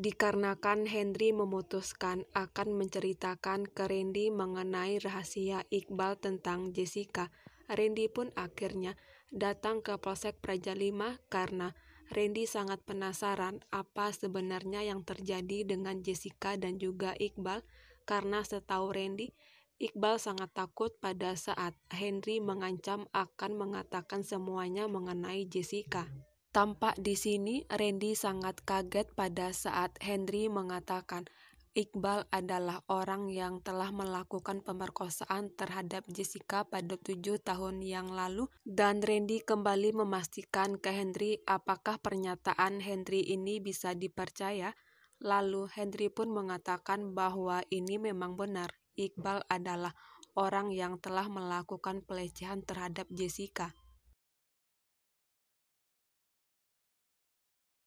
dikarenakan Henry memutuskan akan menceritakan ke Randy mengenai rahasia Iqbal tentang Jessica. Randy pun akhirnya datang ke Polsek Praja V karena Randy sangat penasaran apa sebenarnya yang terjadi dengan Jessica dan juga Iqbal karena setahu Randy, Iqbal sangat takut pada saat Henry mengancam akan mengatakan semuanya mengenai Jessica. Tampak di sini Randy sangat kaget pada saat Henry mengatakan Iqbal adalah orang yang telah melakukan pemerkosaan terhadap Jessica pada tujuh tahun yang lalu dan Randy kembali memastikan ke Henry apakah pernyataan Henry ini bisa dipercaya. Lalu Henry pun mengatakan bahwa ini memang benar, Iqbal adalah orang yang telah melakukan pelecehan terhadap Jessica.